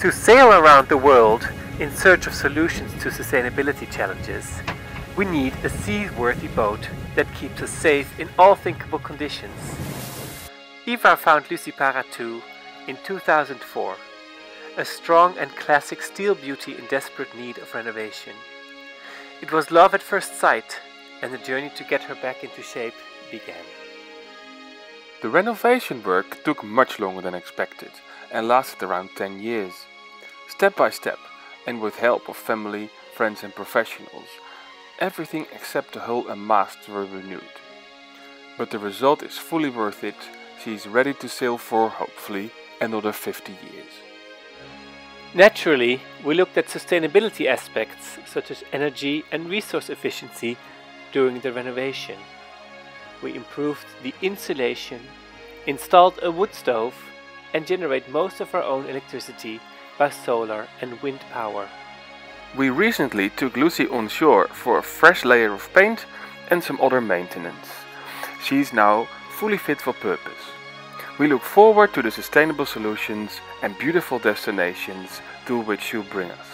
To sail around the world in search of solutions to sustainability challenges, we need a seaworthy boat that keeps us safe in all thinkable conditions. Ivar found Lucipara 2 in 2004, a strong and classic steel beauty in desperate need of renovation. It was love at first sight, and the journey to get her back into shape began. The renovation work took much longer than expected and lasted around 10 years. Step by step, and with help of family, friends and professionals, everything except the hull and masts were renewed. But the result is fully worth it, she is ready to sail for, hopefully, another 50 years. Naturally, we looked at sustainability aspects such as energy and resource efficiency during the renovation we improved the insulation, installed a wood stove, and generate most of our own electricity by solar and wind power. We recently took Lucy on shore for a fresh layer of paint and some other maintenance. She is now fully fit for purpose. We look forward to the sustainable solutions and beautiful destinations to which she'll bring us.